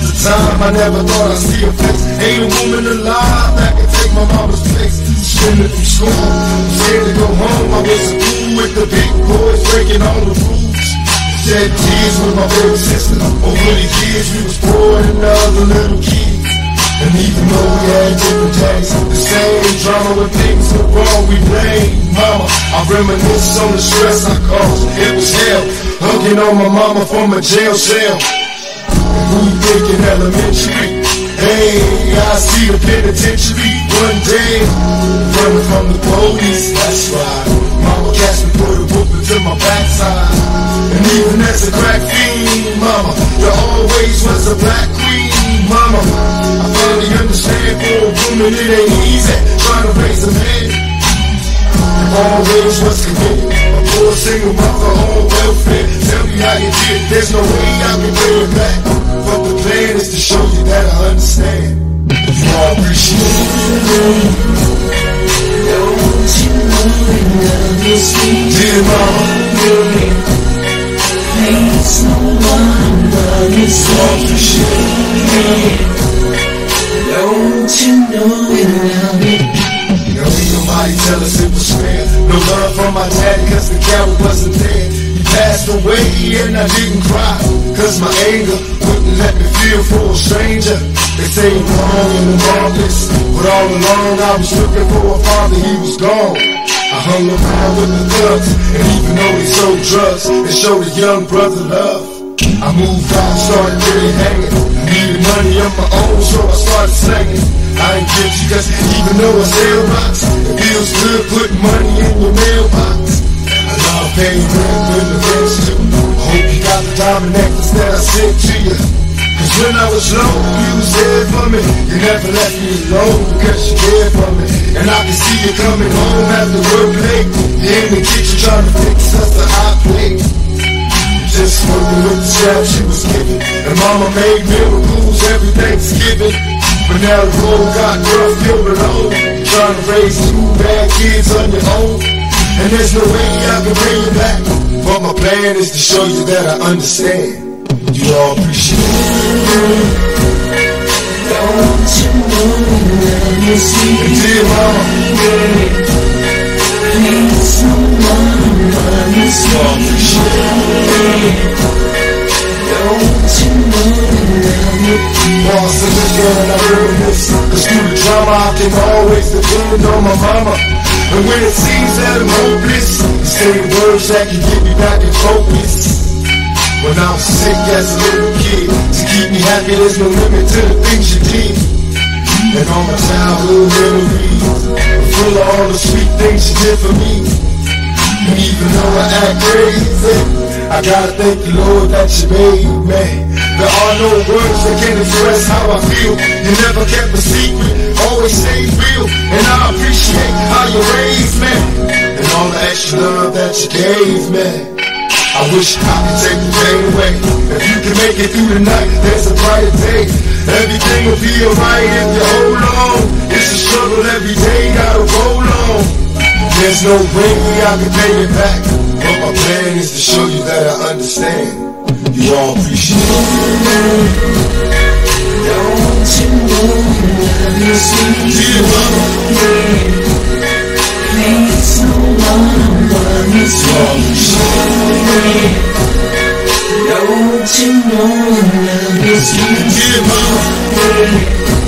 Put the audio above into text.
the time, I never thought I'd see a face. Ain't a woman alive that can take my mama's place. Suspended from school, scared to go home. I was a fool with the big boys breaking all the rules. Shed tears with my baby sister. Over the years, we was poor and other little kids. And even though we had different days, the same drama when things went wrong, we blame mama. I reminisce on the stress I caused. It was hell, hugging on my mama from a jail cell. You thinking elementary? Hey, I see the penitentiary one day. Running from the police, that's right. Mama catch me, put a whoop into my backside. And even as a crack fiend, mama, you always was a black queen, mama. I finally understand for a woman it ain't easy trying to raise a man. Always was committed. A poor single mother on welfare. Tell me how you did. There's no way I can pay from my dad cause the coward wasn't there. He passed away and I didn't cry. Cause my anger wouldn't let me feel for a stranger. They say I'm wrong and I'm heartless. But all along I was looking for a father, he was gone. I hung around with the thugs, and even though they sold drugs, they showed a young brother love. I moved out, started really hanging. Needed money of my own, so I started slanging. I ain't guilty, cause even though I sell rocks, it feels good putting money in your mailbox. I love paying rent when the rent's due. Got the diamond necklace that I sent to you. Cause when I was low, you was there for me. You never left me alone because you cared for me. And I can see you coming home after work late. You in the kitchen trying to fix us a hot plate. Just working with the scraps she was given. And mama made miracles every Thanksgiving. But now the road got rough, you're alone. Trying to raise two bad kids on your own. And there's no way I can bring you back. But my plan is to show you that I understand. You all appreciate it. Don't you is sweet? Dear mama, There's no one but is you all appreciate it. Boss in the girl and I reminisce Cause through the drama I can always depend on my mama And when it seems that I'm hopeless You say words that can get me back in focus When I was sick as a little kid To keep me happy there's no limit to the things you did And all my childhood memories Full of all the sweet things you did for me. And even though I act crazy I gotta thank the Lord that you made me. There are no words that can express how I feel. You never kept a secret, always stayed real Extra love that you gave me. I wish I could take the pain away. If you can make it through the night, there's a brighter day. Everything will be alright if you hold on. It's a struggle every day, gotta roll on. There's no way I can pay it back But my plan is to show you that I understand. You all appreciate it appreciate it Don't you know that love